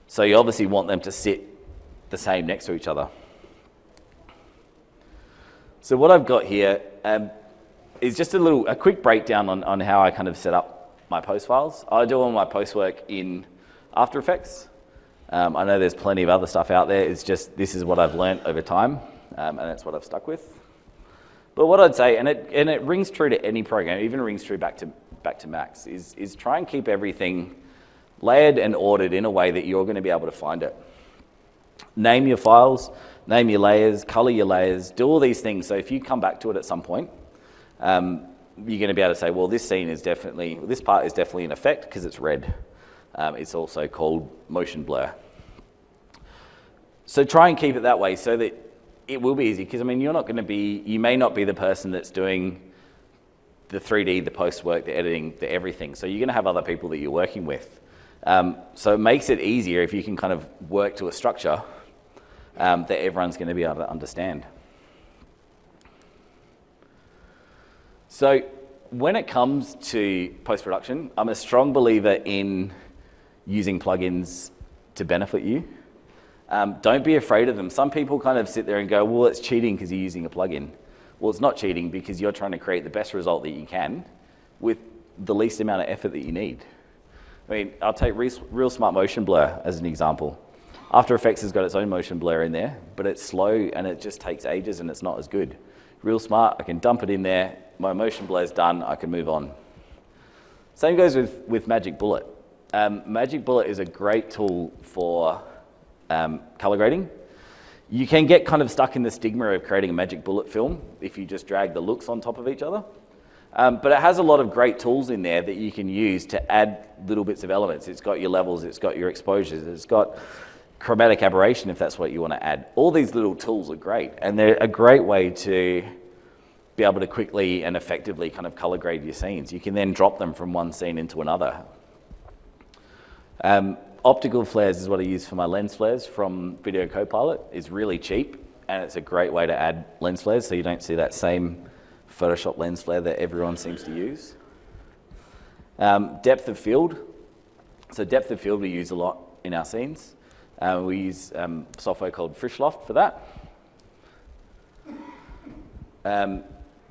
A: So you obviously want them to sit the same next to each other. So what I've got here um, is just a little, a quick breakdown on, on how I kind of set up my post files. I do all my post work in After Effects. Um, I know there's plenty of other stuff out there. It's just this is what I've learned over time, um, and that's what I've stuck with. But what I'd say, and it, and it rings true to any program, even rings true back to, back to Max, is, is try and keep everything layered and ordered in a way that you're going to be able to find it. Name your files, name your layers, color your layers, do all these things. So if you come back to it at some point, um, you're going to be able to say, well, this scene is definitely, this part is definitely in effect because it's red. Um, it's also called motion blur. So try and keep it that way so that it will be easy because I mean you're not going to be you may not be the person that's doing the 3D, the post work, the editing, the everything. So you're going to have other people that you're working with. Um, so it makes it easier if you can kind of work to a structure um, that everyone's going to be able to understand. So when it comes to post production, I'm a strong believer in using plugins to benefit you. Um, don't be afraid of them. Some people kind of sit there and go, well, it's cheating because you're using a plugin. Well, it's not cheating because you're trying to create the best result that you can with the least amount of effort that you need. I mean, I'll take ReelSmart Motion Blur as an example. After Effects has got its own motion blur in there, but it's slow and it just takes ages and it's not as good. ReelSmart, I can dump it in there, my motion blur is done, I can move on. Same goes with, with Magic Bullet. Um, Magic Bullet is a great tool for um, color grading. You can get kind of stuck in the stigma of creating a Magic Bullet film if you just drag the looks on top of each other. Um, but it has a lot of great tools in there that you can use to add little bits of elements. It's got your levels, it's got your exposures, it's got chromatic aberration if that's what you want to add. All these little tools are great, and they're a great way to be able to quickly and effectively kind of color grade your scenes. You can then drop them from one scene into another. Um, optical flares is what I use for my lens flares from Video Copilot. It's really cheap, and it's a great way to add lens flares so you don't see that same Photoshop lens flare that everyone seems to use. Um, depth of field. So depth of field we use a lot in our scenes. Uh, we use um, software called Frischluft for that. Um,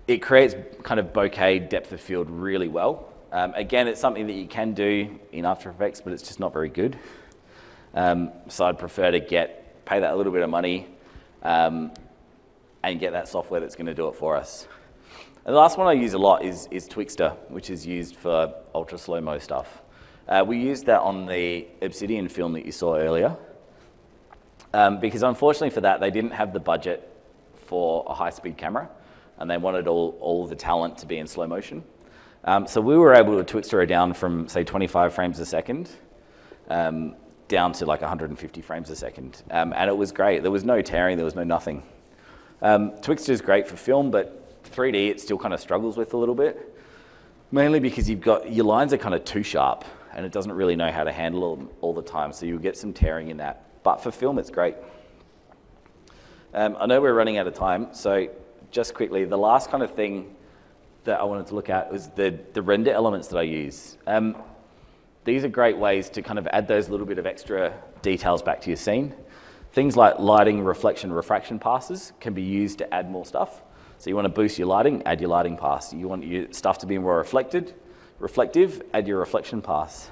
A: it creates kind of bokeh depth of field really well. Um, again, it's something that you can do in After Effects, but it's just not very good. Um, so I'd prefer to get pay that a little bit of money um, and get that software that's going to do it for us. And the last one I use a lot is, is Twixtor, which is used for ultra slow-mo stuff. Uh, we used that on the Obsidian film that you saw earlier. Um, because unfortunately for that, they didn't have the budget for a high-speed camera, and they wanted all, all the talent to be in slow motion. Um, so we were able to Twixtor it down from, say, 25 frames a second um, down to like 150 frames a second. Um, and it was great. There was no tearing, there was no nothing. Um, Twixtor is great for film, but 3D it still kind of struggles with a little bit. Mainly because you've got, your lines are kind of too sharp and it doesn't really know how to handle them all the time. So you'll get some tearing in that. But for film, it's great. Um, I know we're running out of time, so just quickly, the last kind of thing that I wanted to look at was the, the render elements that I use. Um, these are great ways to kind of add those little bit of extra details back to your scene. Things like lighting, reflection, refraction passes can be used to add more stuff. So you want to boost your lighting, add your lighting pass. You want your stuff to be more reflected, reflective, add your reflection pass.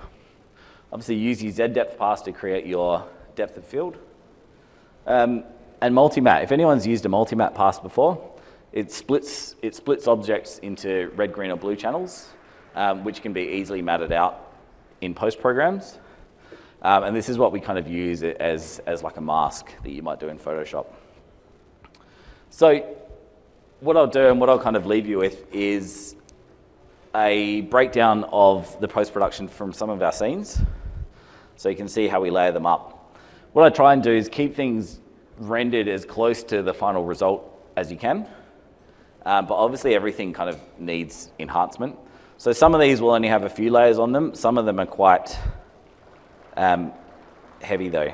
A: Obviously use your Z depth pass to create your depth of field. Um, and multi-matte, if anyone's used a multi-matte pass before, it splits, it splits objects into red, green, or blue channels, um, which can be easily matted out in post programs. Um, and this is what we kind of use as, as like a mask that you might do in Photoshop. So what I'll do and what I'll kind of leave you with is a breakdown of the post-production from some of our scenes. So you can see how we layer them up. What I try and do is keep things rendered as close to the final result as you can. Um, but obviously everything kind of needs enhancement. So some of these will only have a few layers on them. Some of them are quite um, heavy though.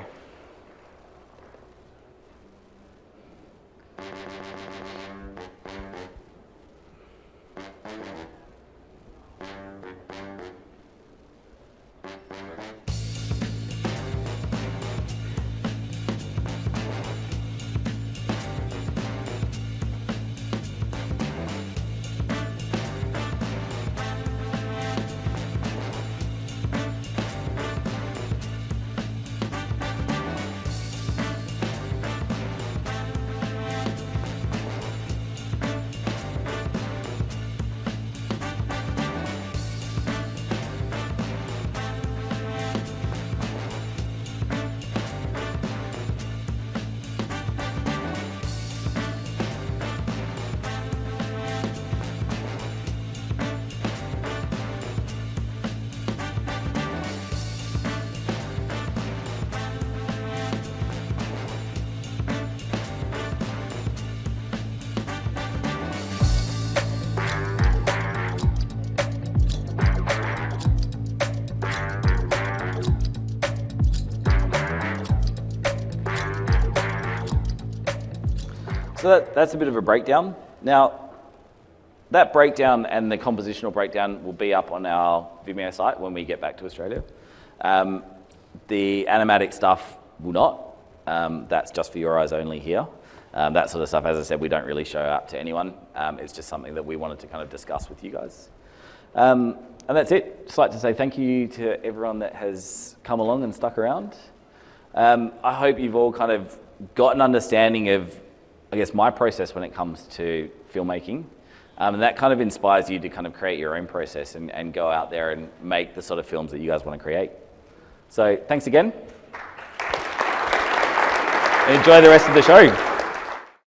A: So that, that's a bit of a breakdown. Now, that breakdown and the compositional breakdown will be up on our Vimeo site when we get back to Australia. Um, the animatic stuff will not. Um, that's just for your eyes only here. Um, that sort of stuff, as I said, we don't really show up to anyone. Um, it's just something that we wanted to kind of discuss with you guys. Um, and that's it. Just like to say thank you to everyone that has come along and stuck around. Um, I hope you've all kind of got an understanding of I guess, my process when it comes to filmmaking. Um, and that kind of inspires you to kind of create your own process and, and go out there and make the sort of films that you guys want to create. So thanks again. Enjoy the rest of the show.